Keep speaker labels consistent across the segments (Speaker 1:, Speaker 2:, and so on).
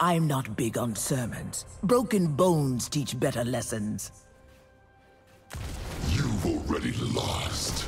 Speaker 1: I'm not big on sermons. Broken bones teach better lessons.
Speaker 2: You've already lost.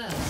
Speaker 3: First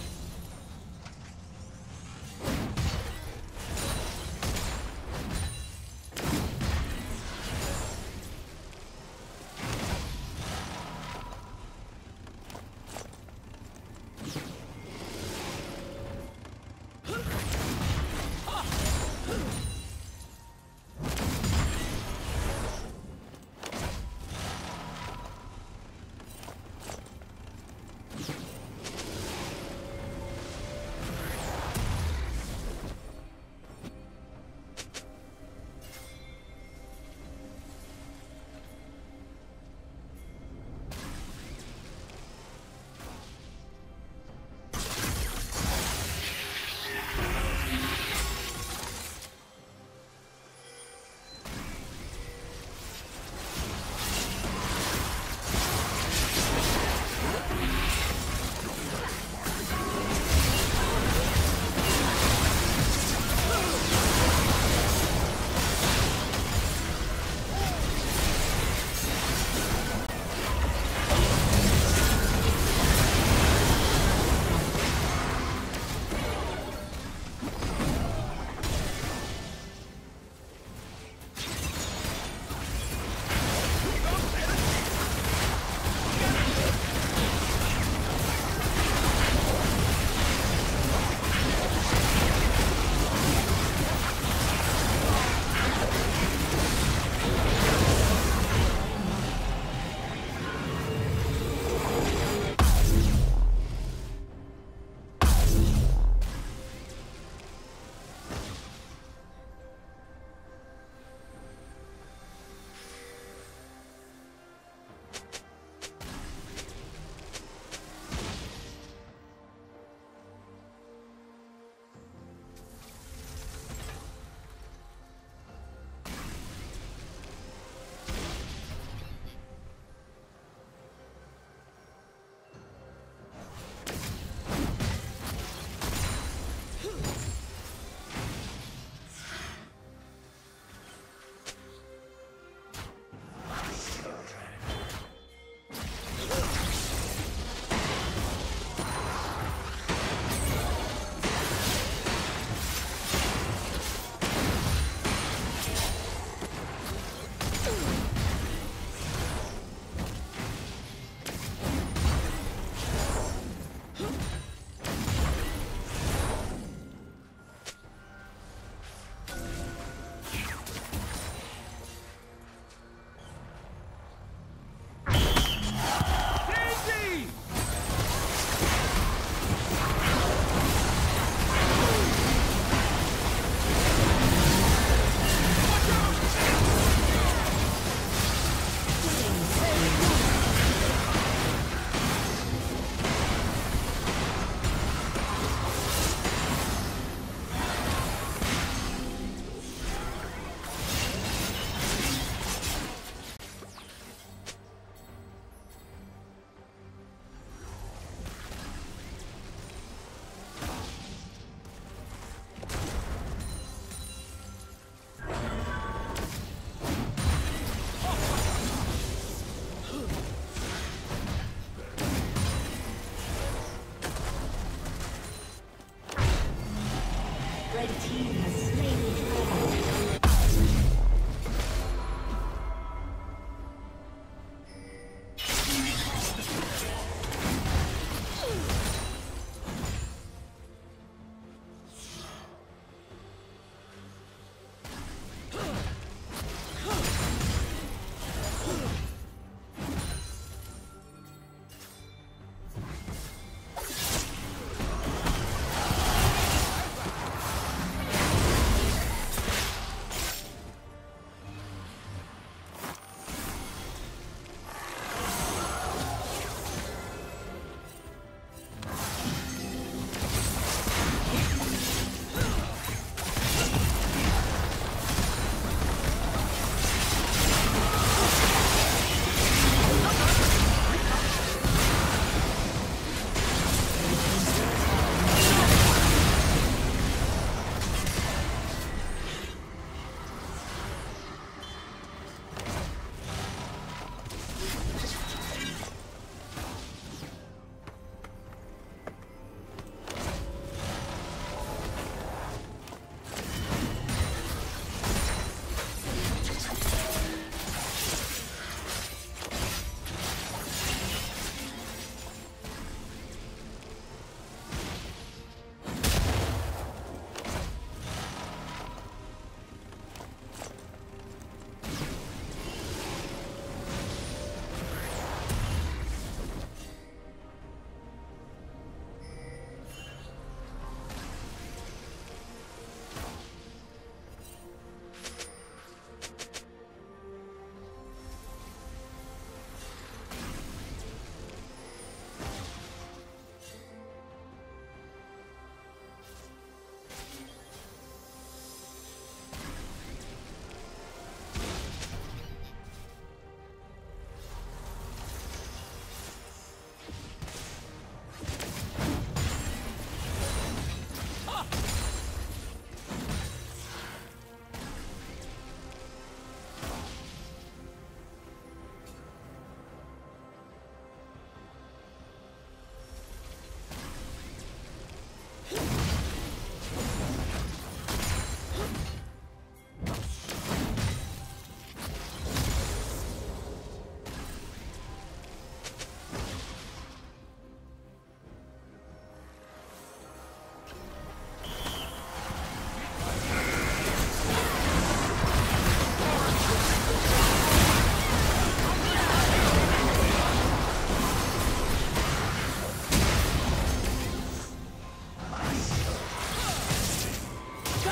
Speaker 3: Huh?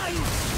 Speaker 3: A